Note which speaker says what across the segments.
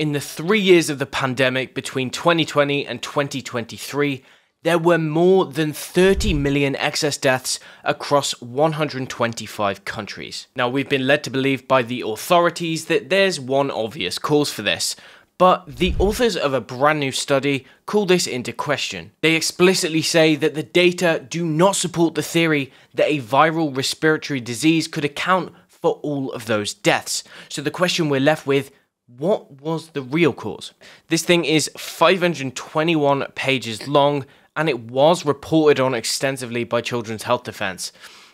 Speaker 1: In the three years of the pandemic between 2020 and 2023, there were more than 30 million excess deaths across 125 countries. Now, we've been led to believe by the authorities that there's one obvious cause for this, but the authors of a brand new study call this into question. They explicitly say that the data do not support the theory that a viral respiratory disease could account for all of those deaths. So the question we're left with what was the real cause? This thing is 521 pages long and it was reported on extensively by Children's Health Defense.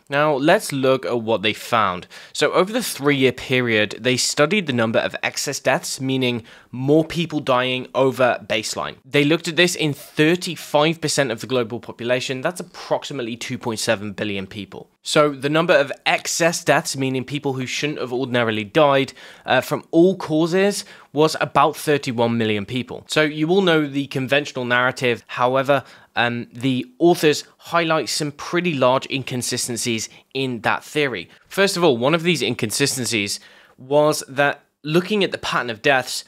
Speaker 1: Now, let's look at what they found. So, over the three year period, they studied the number of excess deaths, meaning more people dying over baseline. They looked at this in 35% of the global population. That's approximately 2.7 billion people. So, the number of excess deaths, meaning people who shouldn't have ordinarily died uh, from all causes, was about 31 million people. So, you all know the conventional narrative. However, um, the authors highlight some pretty large inconsistencies in that theory. First of all, one of these inconsistencies was that looking at the pattern of deaths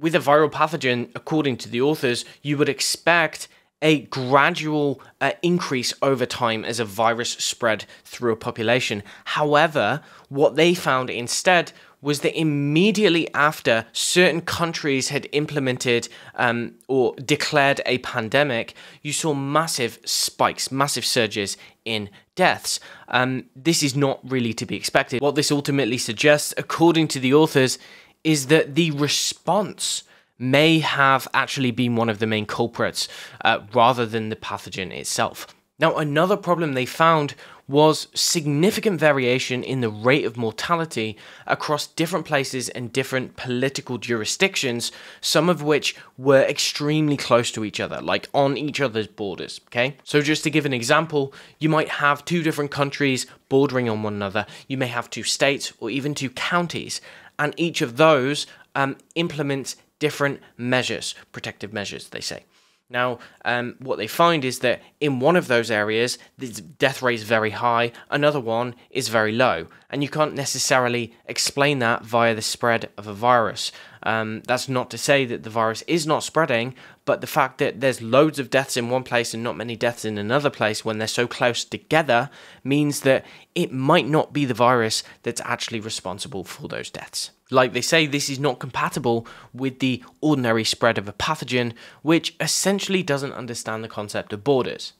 Speaker 1: with a viral pathogen, according to the authors, you would expect a gradual uh, increase over time as a virus spread through a population. However, what they found instead was that immediately after certain countries had implemented um, or declared a pandemic, you saw massive spikes, massive surges in deaths. Um, this is not really to be expected. What this ultimately suggests, according to the authors, is that the response may have actually been one of the main culprits uh, rather than the pathogen itself. Now, another problem they found was significant variation in the rate of mortality across different places and different political jurisdictions, some of which were extremely close to each other, like on each other's borders. Okay, so just to give an example, you might have two different countries bordering on one another, you may have two states or even two counties, and each of those um, implements different measures, protective measures, they say. Now, um, what they find is that in one of those areas, the death rate is very high, another one is very low, and you can't necessarily explain that via the spread of a virus. Um, that's not to say that the virus is not spreading, but the fact that there's loads of deaths in one place and not many deaths in another place when they're so close together means that it might not be the virus that's actually responsible for those deaths. Like they say, this is not compatible with the ordinary spread of a pathogen, which essentially doesn't understand the concept of borders.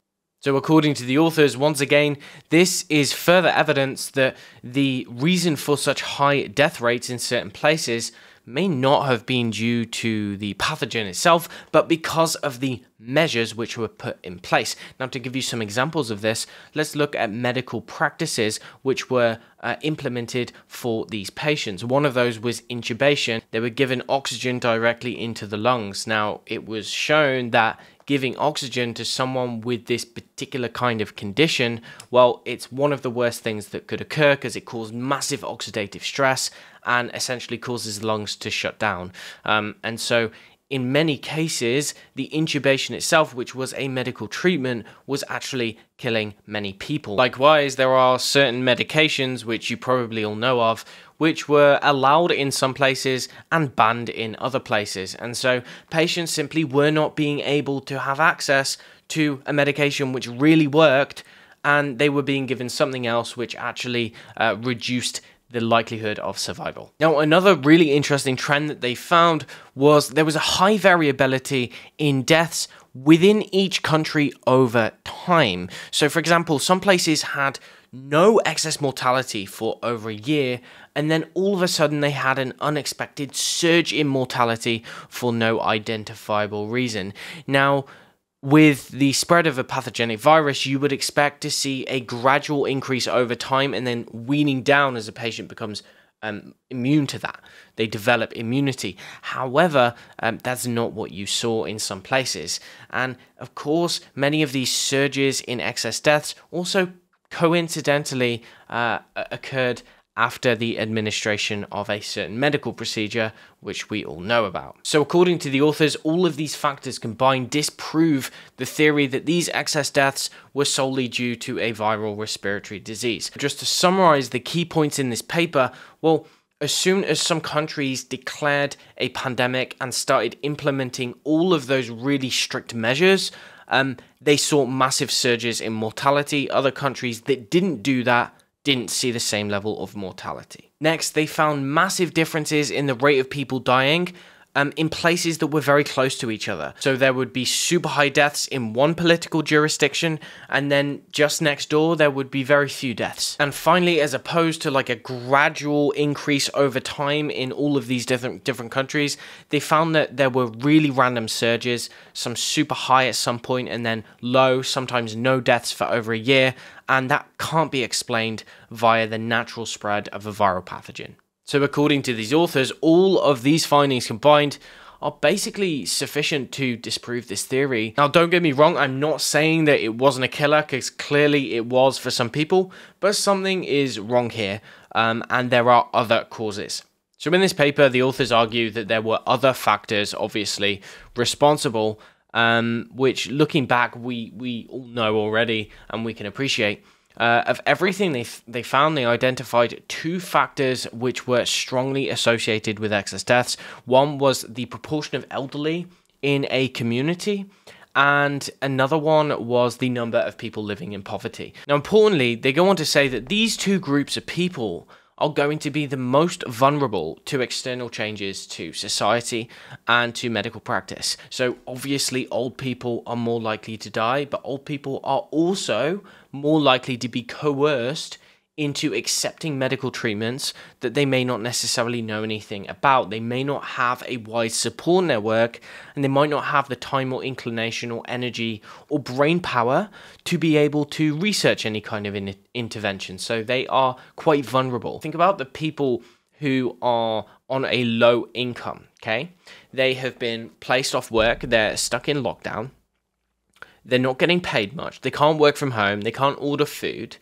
Speaker 1: So, according to the authors, once again, this is further evidence that the reason for such high death rates in certain places may not have been due to the pathogen itself, but because of the measures which were put in place. Now, to give you some examples of this, let's look at medical practices which were uh, implemented for these patients. One of those was intubation. They were given oxygen directly into the lungs. Now, it was shown that giving oxygen to someone with this particular kind of condition, well, it's one of the worst things that could occur because it causes massive oxidative stress and essentially causes lungs to shut down. Um, and so, in many cases, the intubation itself, which was a medical treatment, was actually killing many people. Likewise, there are certain medications, which you probably all know of, which were allowed in some places and banned in other places. And so, patients simply were not being able to have access to a medication which really worked, and they were being given something else which actually uh, reduced the likelihood of survival. Now, another really interesting trend that they found was there was a high variability in deaths within each country over time. So, for example, some places had no excess mortality for over a year, and then all of a sudden they had an unexpected surge in mortality for no identifiable reason. Now, with the spread of a pathogenic virus, you would expect to see a gradual increase over time and then weaning down as a patient becomes um, immune to that. They develop immunity. However, um, that's not what you saw in some places. And of course, many of these surges in excess deaths also coincidentally uh, occurred after the administration of a certain medical procedure, which we all know about. So, according to the authors, all of these factors combined disprove the theory that these excess deaths were solely due to a viral respiratory disease. Just to summarize the key points in this paper, well, as soon as some countries declared a pandemic and started implementing all of those really strict measures, um, they saw massive surges in mortality. Other countries that didn't do that didn't see the same level of mortality. Next, they found massive differences in the rate of people dying um, in places that were very close to each other. So there would be super high deaths in one political jurisdiction, and then just next door, there would be very few deaths. And finally, as opposed to like a gradual increase over time in all of these different different countries, they found that there were really random surges, some super high at some point, and then low, sometimes no deaths for over a year, and that can't be explained via the natural spread of a viral pathogen. So, according to these authors, all of these findings combined are basically sufficient to disprove this theory. Now, don't get me wrong, I'm not saying that it wasn't a killer, because clearly it was for some people, but something is wrong here, um, and there are other causes. So, in this paper, the authors argue that there were other factors, obviously, responsible, um, which looking back, we, we all know already and we can appreciate. Uh, of everything they, they found, they identified two factors which were strongly associated with excess deaths. One was the proportion of elderly in a community, and another one was the number of people living in poverty. Now, importantly, they go on to say that these two groups of people are going to be the most vulnerable to external changes to society and to medical practice. So, obviously, old people are more likely to die, but old people are also more likely to be coerced into accepting medical treatments that they may not necessarily know anything about. They may not have a wide support network and they might not have the time or inclination or energy or brain power to be able to research any kind of in- intervention. So they are quite vulnerable. Think about the people who are on a low income, okay? They have been placed off work, they're stuck in lockdown. They're not getting paid much. They can't work from home. They can't order food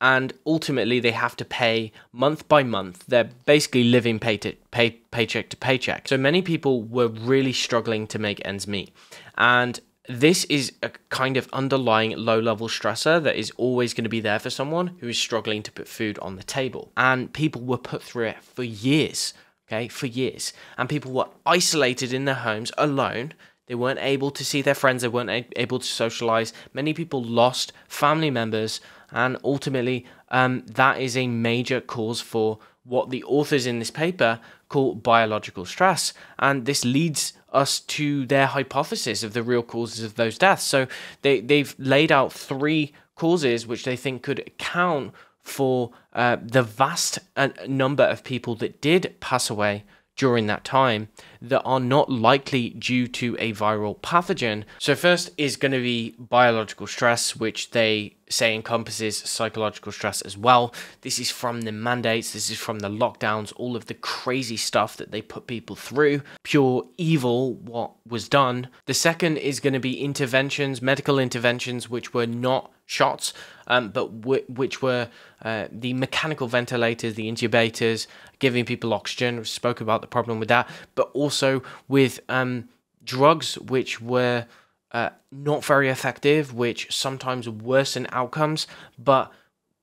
Speaker 1: and ultimately they have to pay month by month. They're basically living pay to, pay, paycheck to paycheck. So many people were really struggling to make ends meet. And this is a kind of underlying low level stressor that is always going to be there for someone who is struggling to put food on the table. And people were put through it for years, okay, for years. And people were isolated in their homes alone. They weren't able to see their friends, they weren't able to socialize. Many people lost family members and ultimately, um, that is a major cause for what the authors in this paper call biological stress. And this leads us to their hypothesis of the real causes of those deaths. So they, they've laid out three causes which they think could account for uh, the vast uh, number of people that did pass away during that time that are not likely due to a viral pathogen. So, first is going to be biological stress, which they say encompasses psychological stress as well. This is from the mandates, this is from the lockdowns, all of the crazy stuff that they put people through. Pure evil, what was done. The second is going to be interventions, medical interventions, which were not shots, um, but which were uh, the mechanical ventilators, the intubators, giving people oxygen. We spoke about the problem with that, but also with um, drugs which were uh, not very effective, which sometimes worsen outcomes, but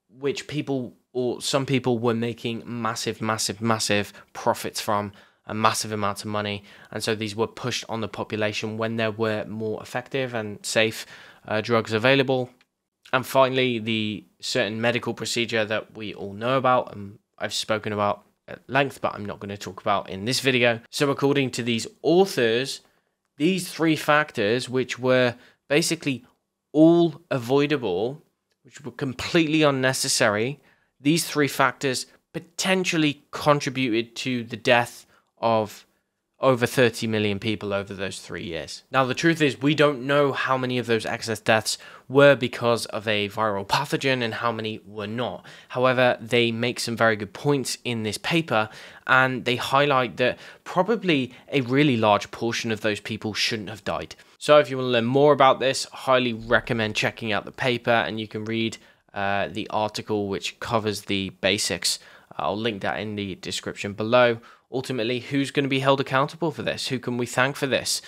Speaker 1: which people or some people were making massive, massive, massive profits from a massive amounts of money. And so these were pushed on the population when there were more effective and safe uh, drugs available. And finally, the certain medical procedure that we all know about and I've spoken about at length, but I'm not going to talk about in this video. So, according to these authors, these three factors, which were basically all avoidable, which were completely unnecessary, these three factors potentially contributed to the death of over 30 million people over those three years. Now, the truth is, we don't know how many of those excess deaths were because of a viral pathogen and how many were not. However, they make some very good points in this paper and they highlight that probably a really large portion of those people shouldn't have died. So, if you want to learn more about this, highly recommend checking out the paper and you can read uh, the article which covers the basics. I'll link that in the description below ultimately, who's going to be held accountable for this? Who can we thank for this?